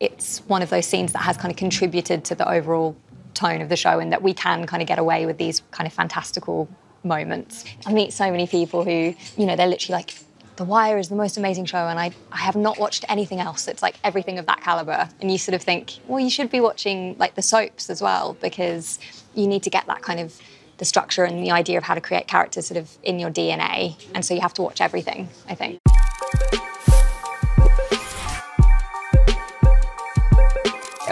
It's one of those scenes that has kind of contributed to the overall tone of the show and that we can kind of get away with these kind of fantastical moments. I meet so many people who, you know, they're literally like, The Wire is the most amazing show, and I, I have not watched anything else. It's like everything of that caliber. And you sort of think, well, you should be watching like the soaps as well, because you need to get that kind of the structure and the idea of how to create characters sort of in your DNA. And so you have to watch everything, I think.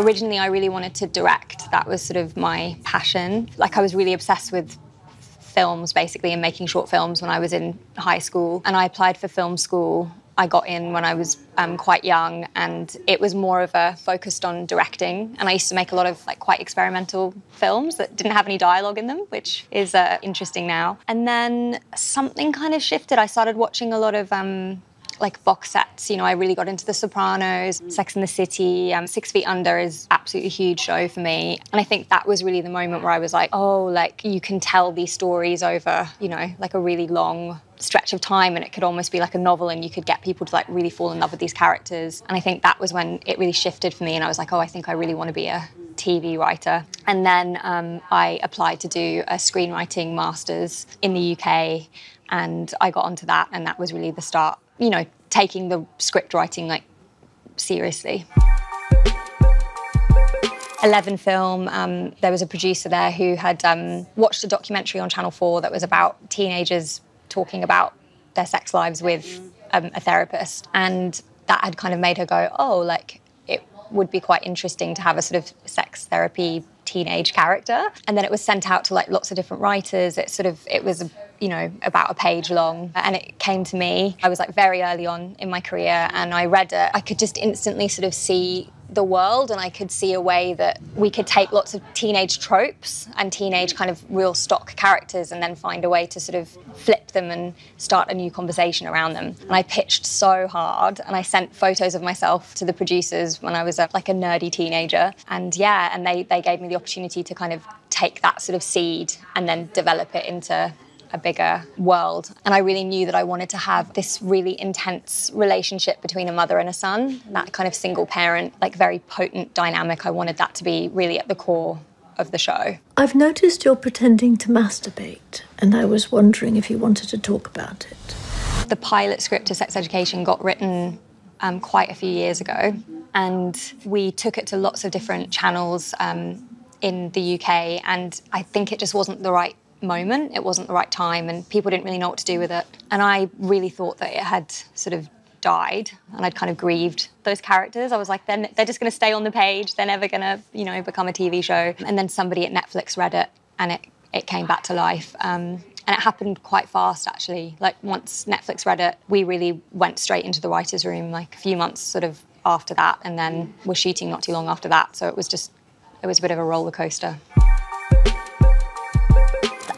Originally, I really wanted to direct. That was sort of my passion. Like, I was really obsessed with films, basically, and making short films when I was in high school. And I applied for film school. I got in when I was um, quite young, and it was more of a focused on directing. And I used to make a lot of like quite experimental films that didn't have any dialogue in them, which is uh, interesting now. And then something kind of shifted. I started watching a lot of um, like box sets. You know, I really got into The Sopranos, Sex and the City. Um, Six Feet Under is absolutely a huge show for me, and I think that was really the moment where I was like, oh, like you can tell these stories over, you know, like a really long stretch of time and it could almost be like a novel and you could get people to like really fall in love with these characters and i think that was when it really shifted for me and i was like oh i think i really want to be a tv writer and then um, i applied to do a screenwriting masters in the uk and i got onto that and that was really the start you know, taking the script writing like seriously. Eleven Film, um, there was a producer there who had um, watched a documentary on Channel 4 that was about teenagers talking about their sex lives with um, a therapist. And that had kind of made her go, oh, like, it would be quite interesting to have a sort of sex therapy teenage character. And then it was sent out to like lots of different writers. It sort of, it was you know, about a page long. And it came to me. I was like very early on in my career and I read it. I could just instantly sort of see the world and I could see a way that we could take lots of teenage tropes and teenage kind of real stock characters and then find a way to sort of flip them and start a new conversation around them. And I pitched so hard and I sent photos of myself to the producers when I was a, like a nerdy teenager. And yeah, and they, they gave me the opportunity to kind of take that sort of seed and then develop it into a bigger world. And I really knew that I wanted to have this really intense relationship between a mother and a son, that kind of single parent, like very potent dynamic. I wanted that to be really at the core of the show. I've noticed you're pretending to masturbate, and I was wondering if you wanted to talk about it. The pilot script to Sex Education got written um, quite a few years ago, and we took it to lots of different channels um, in the UK, and I think it just wasn't the right moment. It wasn't the right time, and people didn't really know what to do with it. And I really thought that it had sort of died, and I'd kind of grieved those characters. I was like, they're, they're just going to stay on the page. They're never going to, you know, become a TV show. And then somebody at Netflix read it, and it it came back to life. Um, and it happened quite fast, actually. Like once Netflix read it, we really went straight into the writers' room. Like a few months, sort of after that, and then we're shooting not too long after that. So it was just, it was a bit of a roller coaster.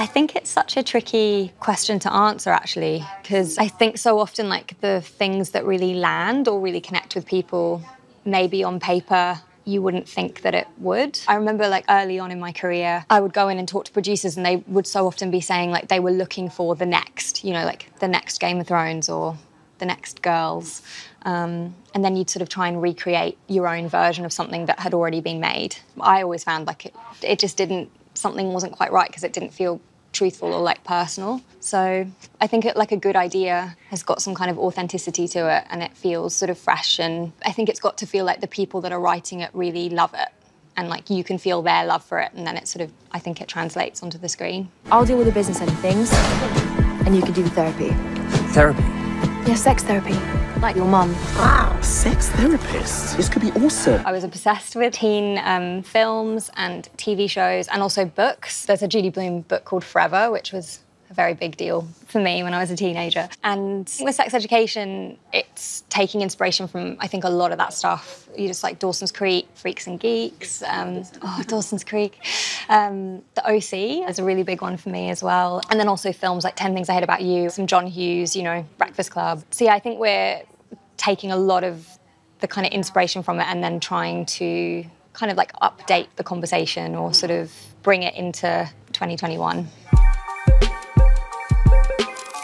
I think it's such a tricky question to answer, actually, because I think so often, like, the things that really land or really connect with people, maybe on paper, you wouldn't think that it would. I remember like early on in my career, I would go in and talk to producers and they would so often be saying like they were looking for the next, you know, like the next Game of Thrones or the next Girls. Um, and then you'd sort of try and recreate your own version of something that had already been made. I always found like it, it just didn't, something wasn't quite right because it didn't feel truthful or like personal. So I think it, like a good idea has got some kind of authenticity to it and it feels sort of fresh. And I think it's got to feel like the people that are writing it really love it. And like you can feel their love for it, and then it sort of, I think it translates onto the screen. I'll deal with the business end of things, and you can do the therapy. Therapy? Yeah, sex therapy like your mum. Wow, sex therapist. This could be awesome. I was obsessed with teen um, films and TV shows and also books. There's a Judy Blume book called Forever, which was a very big deal for me when I was a teenager. And with sex education, it's taking inspiration from, I think, a lot of that stuff. You just like Dawson's Creek, Freaks and Geeks, um, oh, Dawson's Creek. Um, the OC is a really big one for me as well. And then also films like 10 Things I Hate About You, some John Hughes, you know, Breakfast Club. So yeah, I think we're taking a lot of the kind of inspiration from it and then trying to kind of like update the conversation or sort of bring it into 2021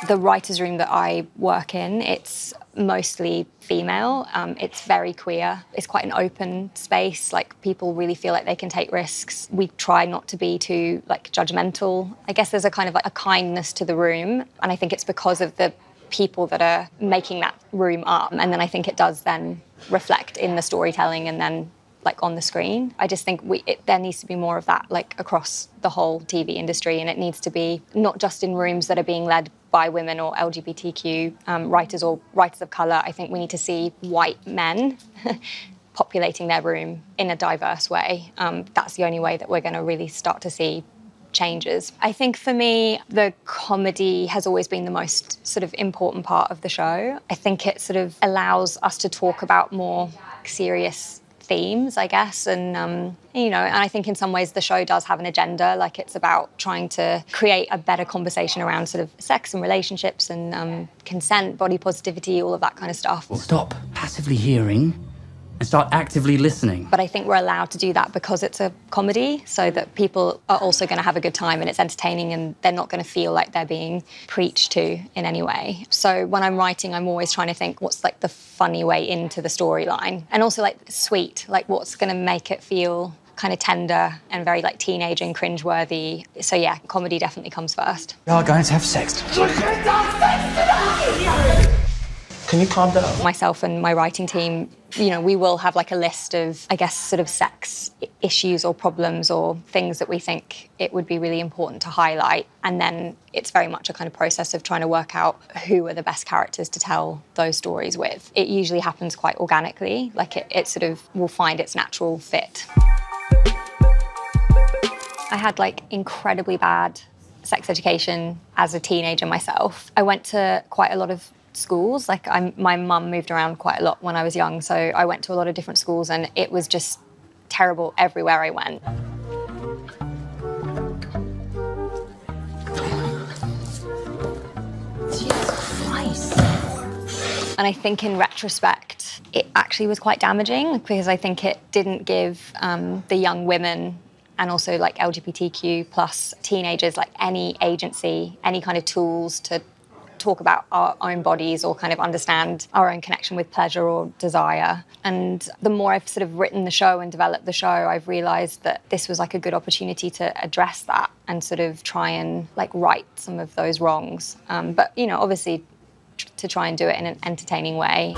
the writer's room that I work in, it's mostly female. Um, it's very queer. It's quite an open space. Like people really feel like they can take risks. We try not to be too like judgmental. I guess there's a kind of like a kindness to the room, and I think it's because of the people that are making that room up. And then I think it does then reflect in the storytelling and then like on the screen. I just think we it, there needs to be more of that like across the whole TV industry, and it needs to be not just in rooms that are being led by women or LGBTQ um, writers or writers of color. I think we need to see white men. populating their room in a diverse way. Um, that's the only way that we're going to really start to see changes. I think for me, the comedy has always been the most sort of important part of the show. I think it sort of allows us to talk about more serious themes, I guess. And, um, you know, and I think in some ways the show does have an agenda. Like it's about trying to create a better conversation around sort of sex and relationships and um, consent, body positivity, all of that kind of stuff. Stop passively hearing and start actively listening. But I think we're allowed to do that because it's a comedy, so that people are also going to have a good time and it's entertaining and they're not going to feel like they're being preached to in any way. So when I'm writing, I'm always trying to think what's like the funny way into the storyline and also like sweet, like what's going to make it feel kind of tender and very like teenage and cringeworthy. So yeah, comedy definitely comes first. We are going to have sex. Can you calm down? Myself and my writing team, you know, we will have like a list of, I guess, sort of sex issues or problems or things that we think it would be really important to highlight. And then it's very much a kind of process of trying to work out who are the best characters to tell those stories with. It usually happens quite organically, like it, it sort of will find its natural fit. I had like incredibly bad sex education as a teenager myself. I went to quite a lot of schools. Like I'm, my mum moved around quite a lot when I was young, so I went to a lot of different schools, and it was just terrible everywhere I went. And I think in retrospect, it actually was quite damaging because I think it didn't give um, the young women and also like LGBTQ plus teenagers like any agency, any kind of tools to talk about our own bodies or kind of understand our own connection with pleasure or desire. And the more I've sort of written the show and developed the show, I've realized that this was like a good opportunity to address that and sort of try and like right some of those wrongs. Um, but, you know, obviously to try and do it in an entertaining way.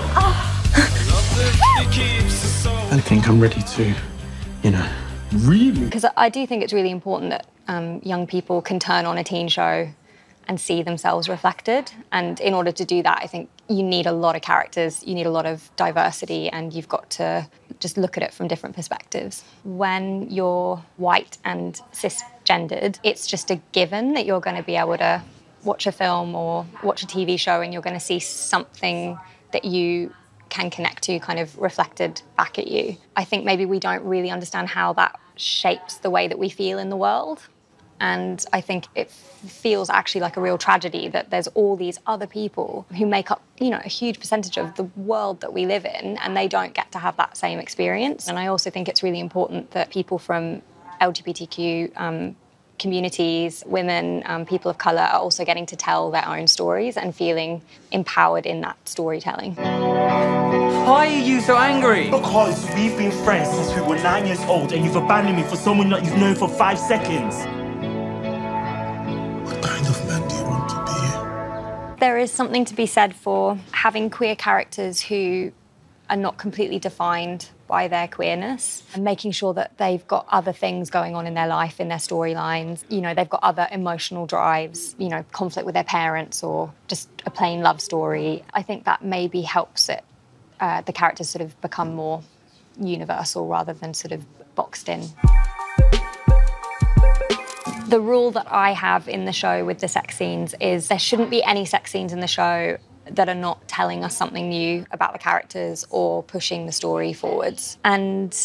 I think I'm ready to, you know, really. Because I do think it's really important that um, young people can turn on a teen show and see themselves reflected. And in order to do that, I think you need a lot of characters, you need a lot of diversity, and you've got to just look at it from different perspectives. When you're white and cisgendered, it's just a given that you're going to be able to watch a film or watch a TV show and you're going to see something that you can connect to kind of reflected back at you. I think maybe we don't really understand how that shapes the way that we feel in the world. And I think it feels actually like a real tragedy that there's all these other people who make up, you know, a huge percentage of the world that we live in, and they don't get to have that same experience. And I also think it's really important that people from LGBTQ um, communities, women, um, people of colour are also getting to tell their own stories and feeling empowered in that storytelling. Why are you so angry? Because we've been friends since we were nine years old and you've abandoned me for someone that you've known for five seconds. There is something to be said for having queer characters who are not completely defined by their queerness and making sure that they've got other things going on in their life, in their storylines. You know, they've got other emotional drives, you know, conflict with their parents or just a plain love story. I think that maybe helps it, uh, the characters sort of become more universal rather than sort of boxed in. The rule that I have in the show with the sex scenes is there shouldn't be any sex scenes in the show that are not telling us something new about the characters or pushing the story forwards. And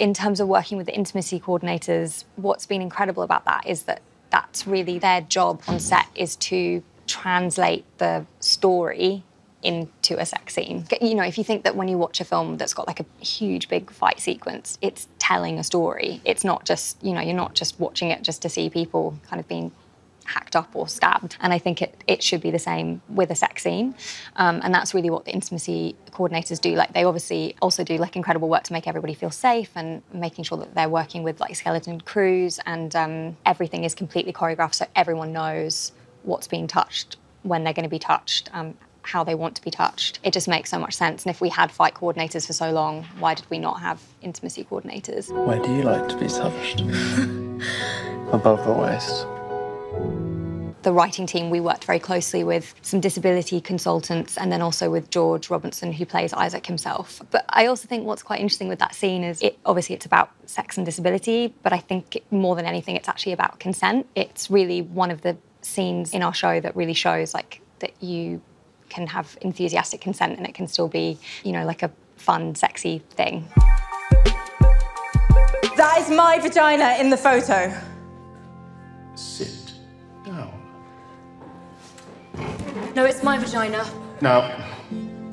in terms of working with the intimacy coordinators, what's been incredible about that is that that's really their job on set is to translate the story into a sex scene. You know, if you think that when you watch a film that's got like a huge big fight sequence, it's telling a story. It's not just, you know, you're not just watching it just to see people kind of being hacked up or stabbed. And I think it, it should be the same with a sex scene. Um, and that's really what the intimacy coordinators do. Like they obviously also do like incredible work to make everybody feel safe and making sure that they're working with like skeleton crews and um, everything is completely choreographed so everyone knows what's being touched when they're going to be touched. Um, how they want to be touched. It just makes so much sense. And if we had fight coordinators for so long, why did we not have intimacy coordinators? Where do you like to be touched? Above the waist. The writing team, we worked very closely with some disability consultants and then also with George Robinson, who plays Isaac himself. But I also think what's quite interesting with that scene is it obviously it's about sex and disability, but I think more than anything, it's actually about consent. It's really one of the scenes in our show that really shows like that you can have enthusiastic consent and it can still be, you know, like a fun, sexy thing. That is my vagina in the photo. Sit down. No, it's my vagina. Now,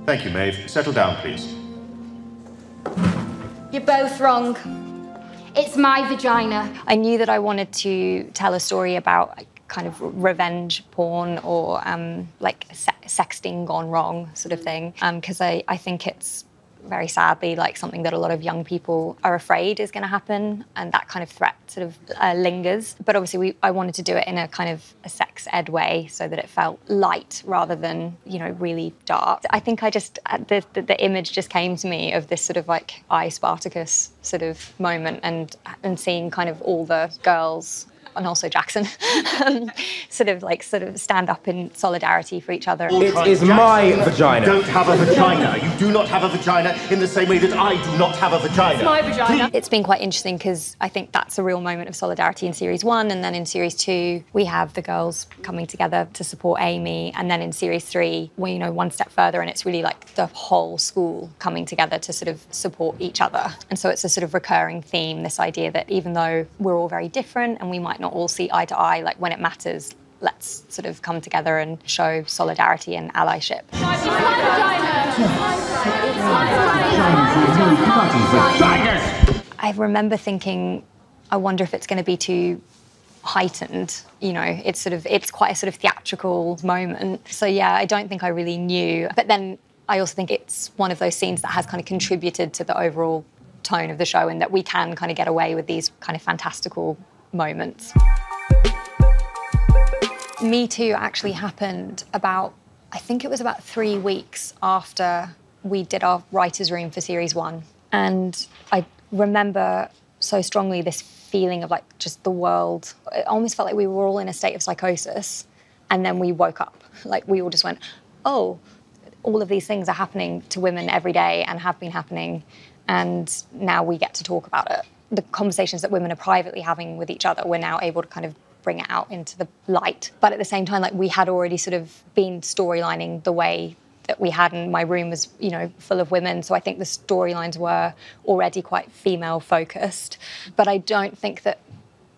thank you, Maeve. Settle down, please. You're both wrong. It's my vagina. I knew that I wanted to tell a story about like, kind of revenge porn or um, like se- sexting gone wrong sort of thing because um, I, I think it's very sadly like something that a lot of young people are afraid is going to happen and that kind of threat sort of uh, lingers. But obviously we, i wanted to do it in a kind of a sex ed way so that it felt light rather than you know really dark. I think i just uh, the, the, the image just came to me of this sort of like i spartacus sort of moment and and seeing kind of all the girls and also Jackson, um, sort of like sort of stand up in solidarity for each other. It is my vagina. You don't have a vagina. You do not have a vagina in the same way that I do not have a vagina. It's my vagina. It's been quite interesting because I think that's a real moment of solidarity in series one, and then in series two we have the girls coming together to support Amy, and then in series three we're you know one step further, and it's really like the whole school coming together to sort of support each other. And so it's a sort of recurring theme, this idea that even though we're all very different and we might not all see eye to eye, like when it matters, let's sort of come together and show solidarity and allyship. I remember thinking, I wonder if it's going to be too heightened you know? It's sort of it's quite a sort of theatrical moment. So yeah i don't think i really knew. But then i also think it's one of those scenes that has kind of contributed to the overall tone of the show and that we can kind of get away with these kind of fantastical moments. Me Too actually happened about, I think it was about three weeks after we did our writer's room for series one. And I remember so strongly this feeling of like just the world. It almost felt like we were all in a state of psychosis. And then we woke up. Like we all just went, oh, all of these things are happening to women every day and have been happening. And now we get to talk about it the conversations that women are privately having with each other, we're now able to kind of bring it out into the light. But at the same time, like we had already sort of been storylining the way that we had, and my room was, you know, full of women. So I think the storylines were already quite female focused. But I don't think that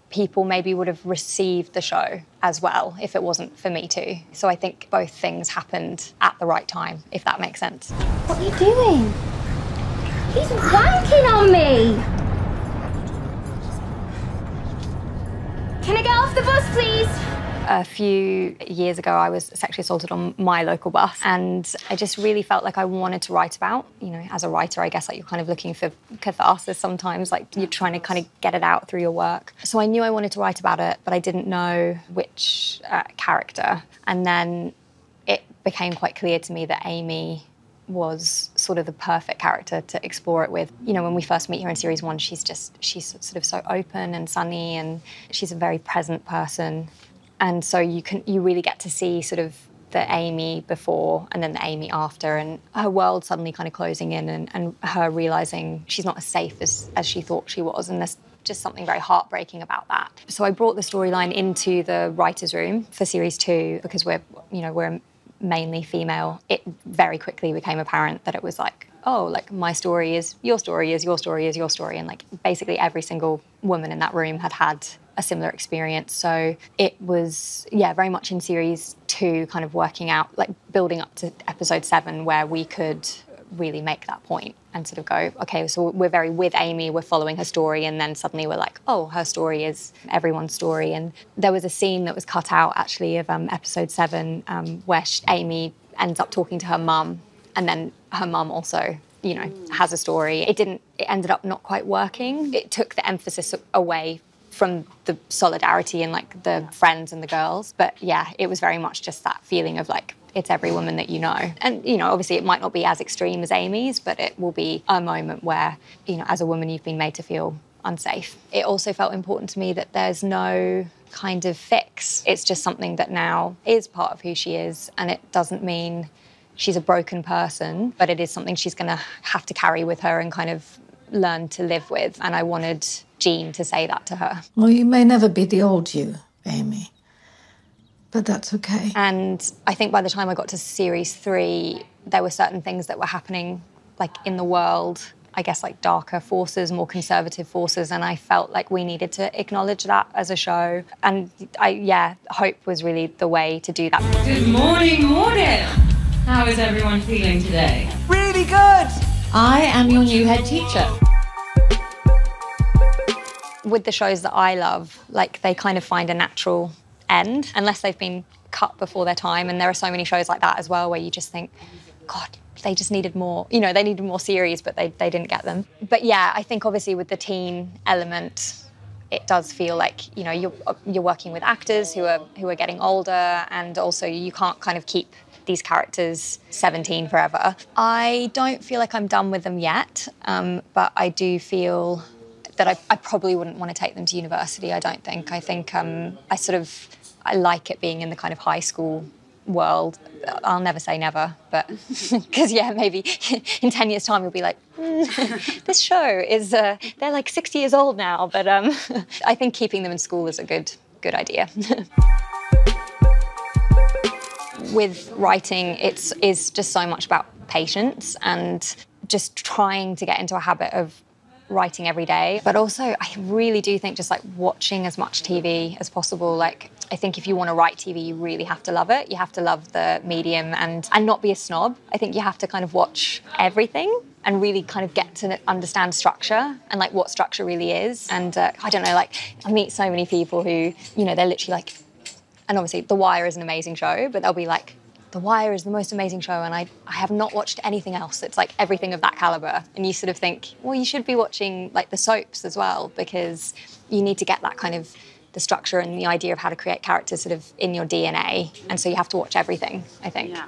people maybe would have received the show as well if it wasn't for me too. So I think both things happened at the right time, if that makes sense. What are you doing? He's wanking on me! Can I get off the bus, please? A few years ago, I was sexually assaulted on my local bus, and I just really felt like I wanted to write about. You know, as a writer, I guess like you're kind of looking for catharsis sometimes, like you're trying to kind of get it out through your work. So I knew I wanted to write about it, but I didn't know which uh, character. And then it became quite clear to me that Amy was sort of the perfect character to explore it with. You know, when we first meet her in series one, she's just, she's sort of so open and sunny and she's a very present person. And so you can, you really get to see sort of the Amy before and then the Amy after, and her world suddenly kind of closing in and, and her realizing she's not as safe as, as she thought she was. And there's just something very heartbreaking about that. So I brought the storyline into the writer's room for series two because we're, you know, we're mainly female, it very quickly became apparent that it was like, oh, like my story is your story is your story is your story. And like basically every single woman in that room had had a similar experience. So it was, yeah, very much in series two, kind of working out, like building up to episode seven, where we could really make that point and sort of go, okay, so we're very with Amy, we're following her story, and then suddenly we're like, oh, her story is everyone's story. And there was a scene that was cut out actually of um, episode seven um, where she, Amy ends up talking to her mum, and then her mum also you know has a story. It didn't it ended up not quite working. It took the emphasis away from the solidarity and like the friends and the girls. But yeah it was very much just that feeling of like it's every woman that you know and you know obviously it might not be as extreme as amy's but it will be a moment where you know as a woman you've been made to feel unsafe it also felt important to me that there's no kind of fix it's just something that now is part of who she is and it doesn't mean she's a broken person, but it is something she's going to have to carry with her and kind of learn to live with. And I wanted Jean to say that to her. Well, you may never be the old you, Amy, but that's okay. And I think by the time I got to series three, there were certain things that were happening, like in the world. I guess like darker forces, more conservative forces, and I felt like we needed to acknowledge that as a show. And I, yeah, hope was really the way to do that. Good morning, morning. How is everyone feeling today? Really good! I am your new head teacher. With the shows that I love, like they kind of find a natural end, unless they've been cut before their time. And there are so many shows like that as well where you just think, God, they just needed more, you know, they needed more series, but they, they didn't get them. But yeah, I think obviously with the teen element, it does feel like you know you're you're working with actors who are who are getting older, and also you can't kind of keep these characters 17 forever. I don't feel like I'm done with them yet, um, but I do feel that I, I, probably wouldn't want to take them to university. I don't think. I think um, I sort of I like it being in the kind of high school world. I'll never say never, but because yeah, maybe in ten years' time you'll be like, mm, this show is uh, they're like sixty years old now. But um, I think keeping them in school is a good good idea. With writing, it's is just so much about patience and just trying to get into a habit of writing every day. But also, I really do think just like watching as much TV as possible. Like, I think if you want to write TV, you really have to love it. You have to love the medium and and not be a snob. I think you have to kind of watch everything and really kind of get to understand structure and like what structure really is. And uh, I don't know, like I meet so many people who, you know, they're literally like, and obviously The Wire is an amazing show, but they'll be like, the Wire is the most amazing show, and I, I have not watched anything else. It's like everything of that caliber. And you sort of think, well, you should be watching like the soaps as well, because you need to get that kind of the structure and the idea of how to create characters sort of in your DNA. And so you have to watch everything, I think. Yeah.